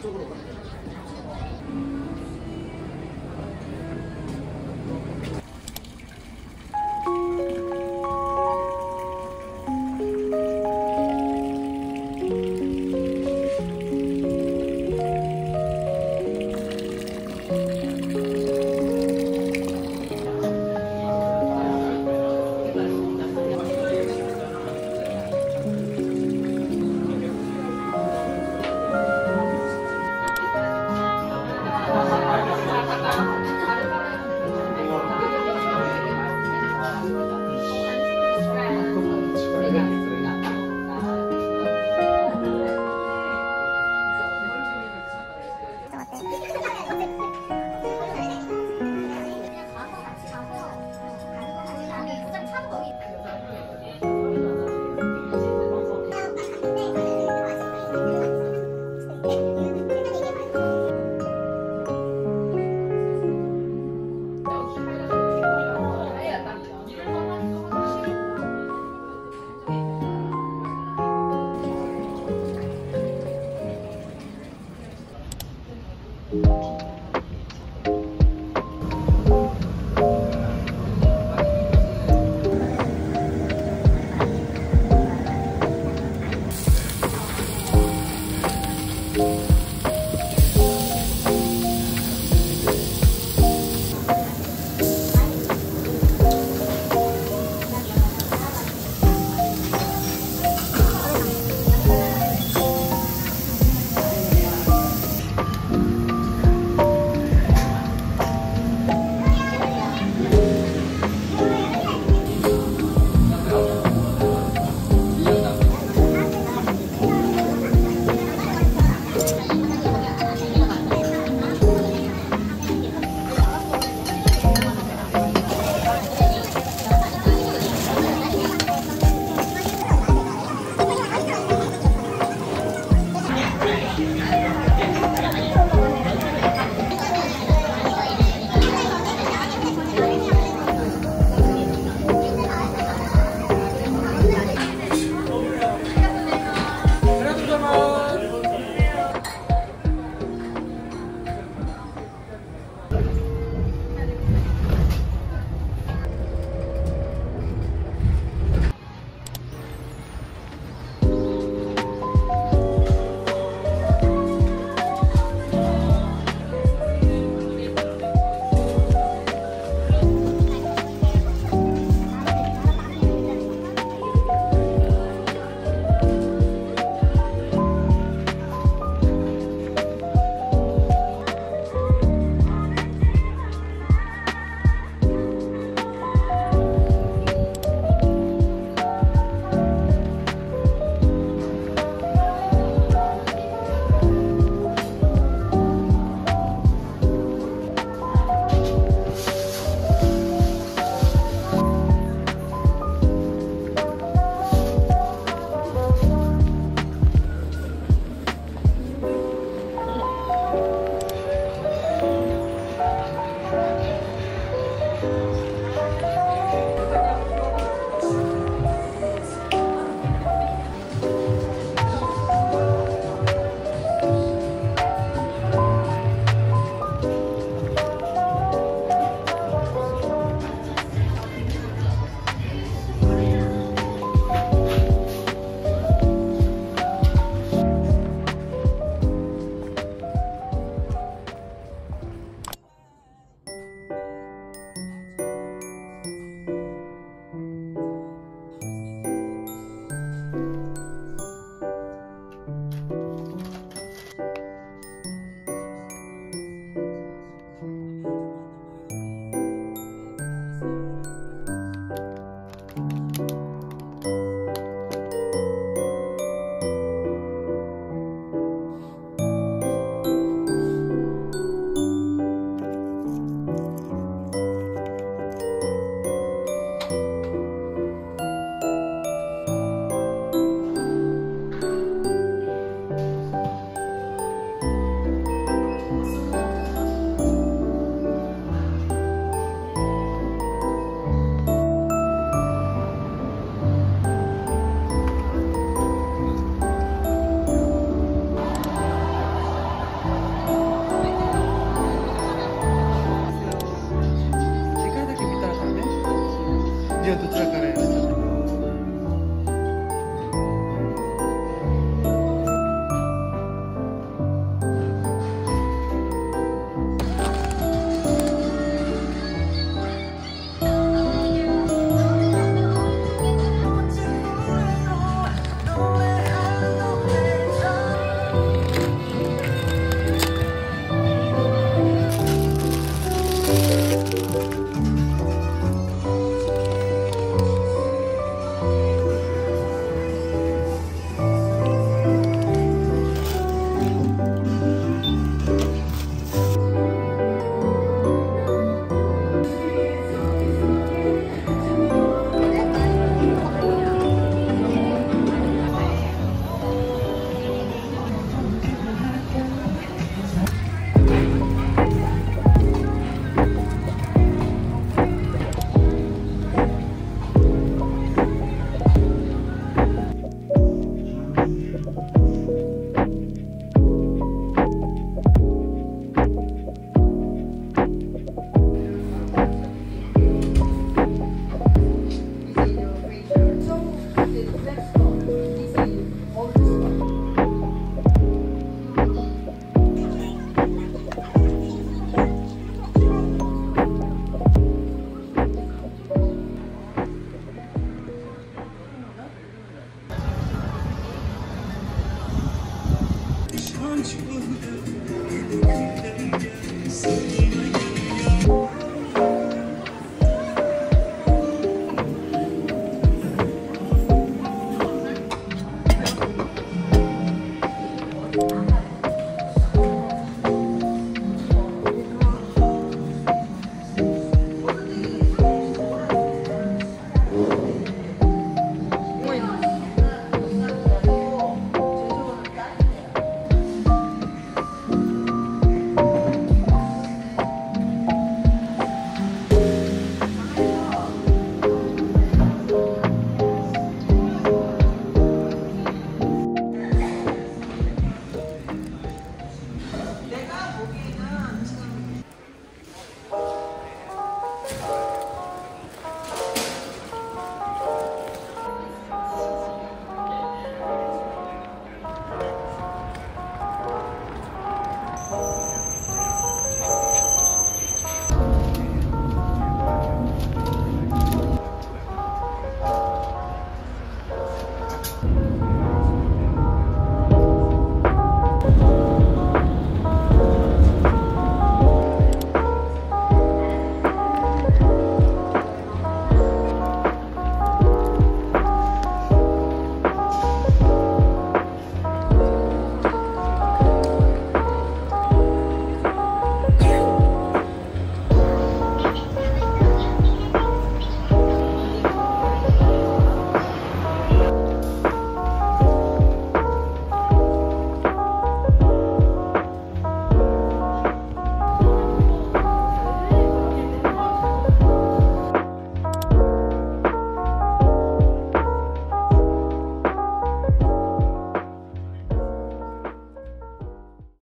ところが。